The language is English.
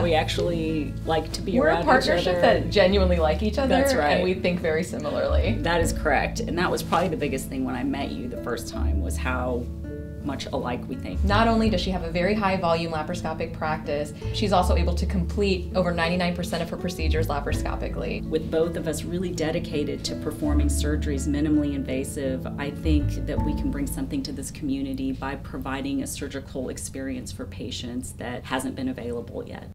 We actually like to be We're around a partnership that genuinely like each other. That's right. And we think very similarly. That is correct. And that was probably the biggest thing when I met you the first time was how much alike we think. Not only does she have a very high volume laparoscopic practice, she's also able to complete over 99% of her procedures laparoscopically. With both of us really dedicated to performing surgeries minimally invasive, I think that we can bring something to this community by providing a surgical experience for patients that hasn't been available yet.